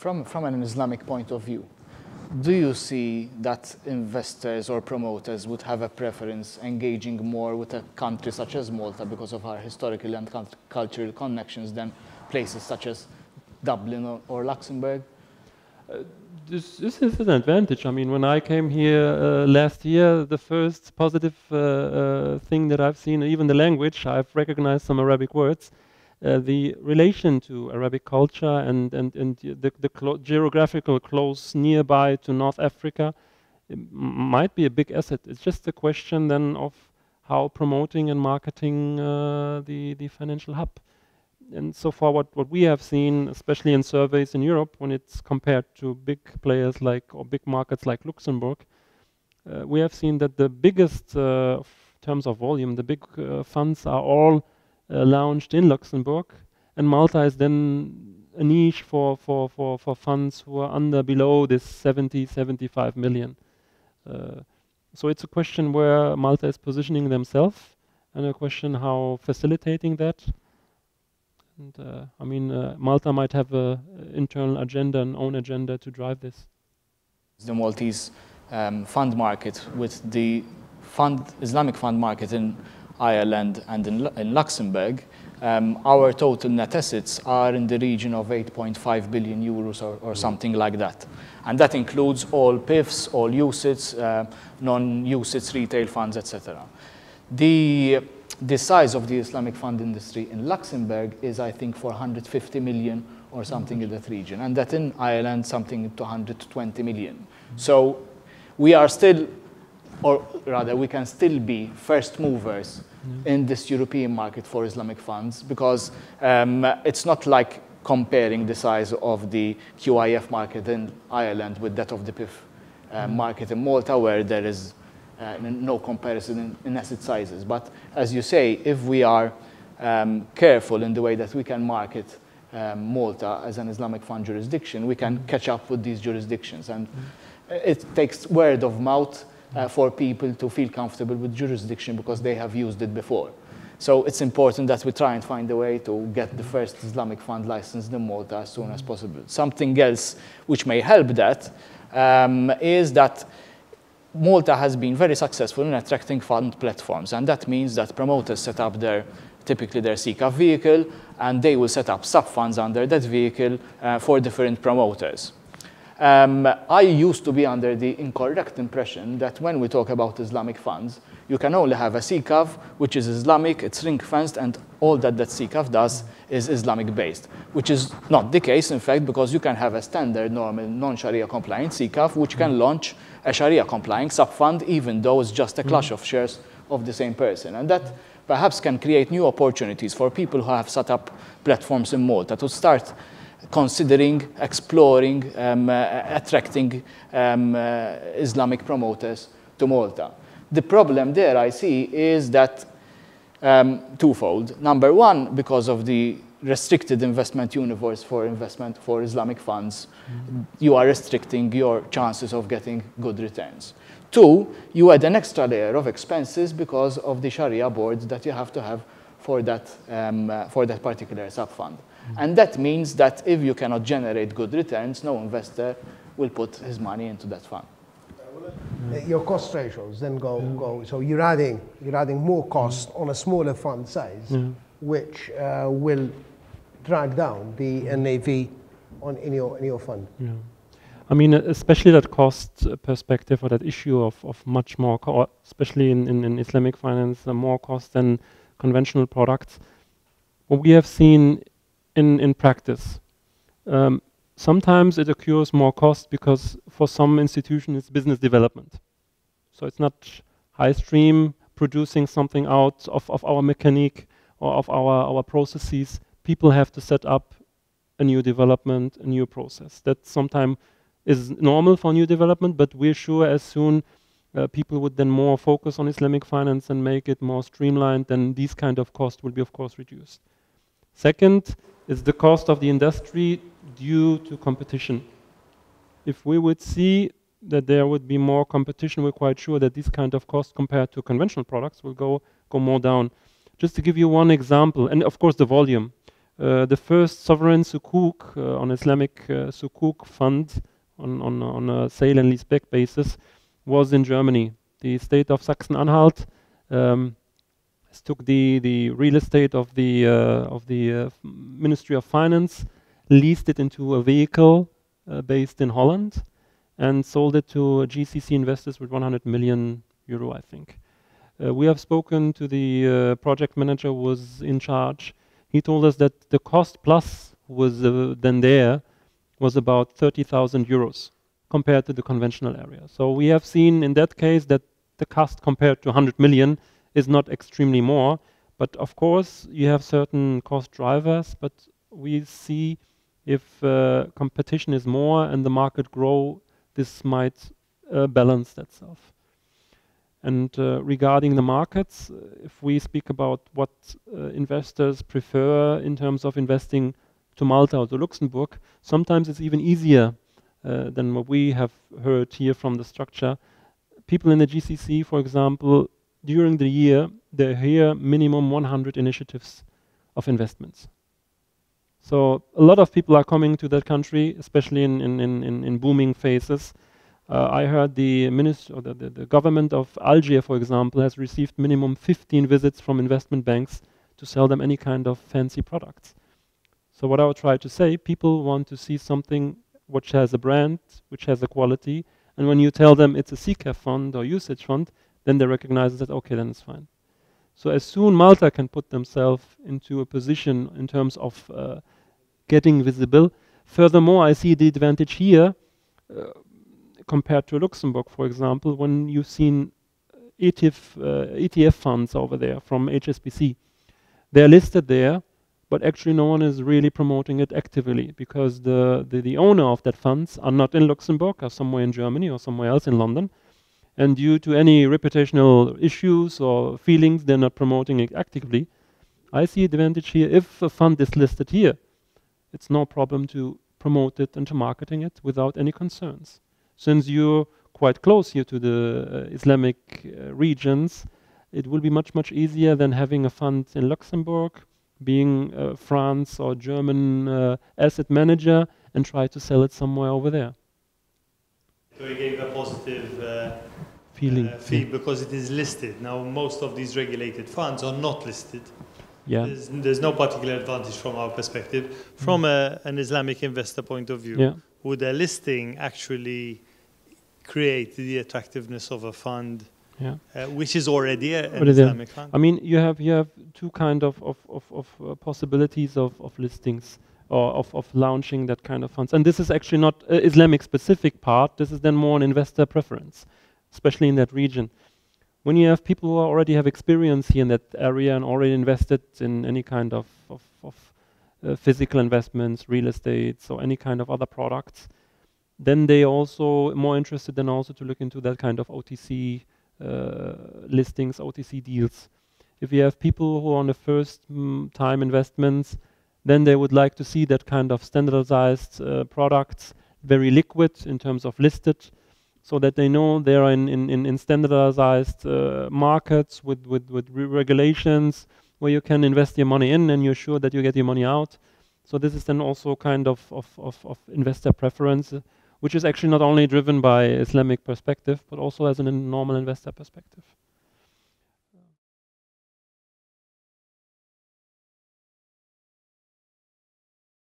from, from an Islamic point of view, do you see that investors or promoters would have a preference engaging more with a country such as Malta because of our historical and cultural connections than places such as Dublin or, or Luxembourg? Uh, this, this, is an advantage. I mean, when I came here uh, last year, the first positive uh, uh thing that I've seen, even the language, I've recognized some Arabic words. Uh, the relation to Arabic culture and, and, and the, the clo geographical close nearby to North Africa might be a big asset. It's just a question then of how promoting and marketing uh, the, the financial hub. And so far what, what we have seen, especially in surveys in Europe, when it's compared to big players like, or big markets like Luxembourg, uh, we have seen that the biggest uh, terms of volume, the big uh, funds are all launched in Luxembourg, and Malta is then a niche for, for, for, for funds who are under below this 70, 75 million. Uh, so it's a question where Malta is positioning themselves, and a question how facilitating that. And uh, I mean, uh, Malta might have an internal agenda, an own agenda to drive this. The Maltese um, fund market with the fund Islamic fund market in Ireland and in, in Luxembourg, um, our total net assets are in the region of 8.5 billion euros or, or, something like that. And that includes all PIFs, all UCITS, uh, non-UCITS retail funds, etc. The, the size of the Islamic fund industry in Luxembourg is, I think, 450 million or something in that region, and that in Ireland, something to 120 million. So we are still, or rather, we can still be first movers in this European market for Islamic funds because um, it's not like comparing the size of the QIF market in Ireland with that of the PIF uh, mm. market in Malta where there is uh, no comparison in, in, asset sizes. But as you say, if we are um, careful in the way that we can market um, Malta as an Islamic fund jurisdiction, we can catch up with these jurisdictions. And mm. it takes word of mouth uh, for people to feel comfortable with jurisdiction because they have used it before. So it's important that we try and find a way to get the first Islamic fund licensed in Malta as soon as possible. Something else which may help that um, is that Malta has been very successful in attracting fund platforms, and that means that promoters set up their typically their SICAV vehicle, and they will set up sub-funds under that vehicle uh, for different promoters. Um, I used to be under the incorrect impression that when we talk about Islamic funds, you can only have a SICAV, which is Islamic, it's ring-fenced, and all that that SICAV does is Islamic-based, which is not the case, in fact, because you can have a standard, normal, non-Sharia compliant SICAV, which can launch a Sharia compliant sub-fund, even though it's just a class of shares of the same person. And that perhaps can create new opportunities for people who have set up platforms in Malta to start considering exploring um, uh, attracting um, uh, Islamic promoters to Malta. The problem there I see is that um, twofold. Number one, because of the restricted investment universe for investment for Islamic funds, mm-hmm. you are restricting your chances of getting good returns. Two, you add an extra layer of expenses because of the Sharia boards that you have to have for that, um, uh, for that particular sub-fund. And that means that if you cannot generate good returns, no investor will put his money into that fund. Your cost ratios then go, go so you're adding, you're adding more cost on a smaller fund size, which uh, will drag down the NAV on, in, your, in your fund. Yeah. I mean, especially that cost perspective or that issue of, of much more, especially in, in, in, Islamic finance, uh, more cost than conventional products. What we have seen in, in practice. Um, sometimes it occurs more cost because for some institutions it's business development. So it's not high stream producing something out of, of our mechanic or of our, our processes. People have to set up a new development, a new process. That sometimes is normal for new development, but we're sure as soon uh, people would then more focus on Islamic finance and make it more streamlined, then these kind of costs will be of course reduced. Second, is the cost of the industry due to competition. If we would see that there would be more competition, we're quite sure that these kind of costs compared to conventional products will go, go more down. Just to give you one example, and of course the volume. Uh, the first sovereign sukuk uh, on Islamic uh, sukuk fund on, on, on a sale and leaseback basis was in Germany. The state of Sachsen-Anhalt um, took the, the real estate of the, uh, of the uh, Ministry of Finance, leased it into a vehicle uh, based in Holland, and sold it to GCC investors with 100 million euro, I think. we have spoken to the project manager who was in charge he told us that the cost plus was uh, then there was about 30,000 euros compared to the conventional area. So we have seen in that case that the cost compared to 100 million is not extremely more, but of course you have certain cost drivers, but we see if uh, competition is more and the market grow, this might uh, balance itself. And uh, regarding the markets, uh, if we speak about what uh, investors prefer in terms of investing to Malta or to Luxembourg, sometimes it's even easier uh, than what we have heard here from the structure. People in the GCC, for example, during the year, they hear minimum 100 initiatives of investments. So a lot of people are coming to that country, especially in, in, in, in booming phases, uh, I heard the, minister, or the, the, the, government of Algiers, for example, has received minimum 15 visits from investment banks to sell them any kind of fancy products. So what I would try to say, people want to see something which has a brand, which has a quality, and when you tell them it's a SICAV fund or UCITS fund, then they recognize that, okay, then it's fine. So as soon Malta can put themselves into a position in terms of uh, getting visible, furthermore, I see the advantage here, uh, compared to Luxembourg, for example, when you've seen ETF, uh, ETF funds over there from HSBC. They're listed there, but actually no one is really promoting it actively because the, the, the owner of that funds are not in Luxembourg or somewhere in Germany or somewhere else in London. And due to any reputational issues or feelings, they're not promoting it actively. I see advantage here. If a fund is listed here, it's no problem to promote it and to marketing it without any concerns since you're quite close here to the uh, Islamic uh, regions, it will be much, much easier than having a fund in Luxembourg, being uh, France or German uh, asset manager and try to sell it somewhere over there. So you gave a positive uh, feeling uh, fee because it is listed. Now most of these regulated funds are not listed. Yeah. There's, there's no particular advantage from our perspective. From a, an Islamic investor point of view, yeah. would a listing actually create the attractiveness of a fund, yeah. uh, which is already a, an Islamic fund. I mean, you have you have two kind of of of, of uh, possibilities of of listings or of of launching that kind of funds, and this is actually not uh, Islamic specific part. This is then more an investor preference, especially in that region. When you have people who already have experience here in that area and already invested in any kind of of, of uh, physical investments, real estate, or any kind of other products, then they also more interested than also to look into that kind of OTC uh, listings, OTC deals. If you have people who are on the first mm, time investments, then they would like to see that kind of standardized uh, products, very liquid in terms of listed, so that they know they are in, in, in standardized uh, markets with, with, with re regulations where you can invest your money in and you're sure that you get your money out. So this is then also kind of, of, of, of investor preference which is actually not only driven by Islamic perspective, but also as a normal investor perspective.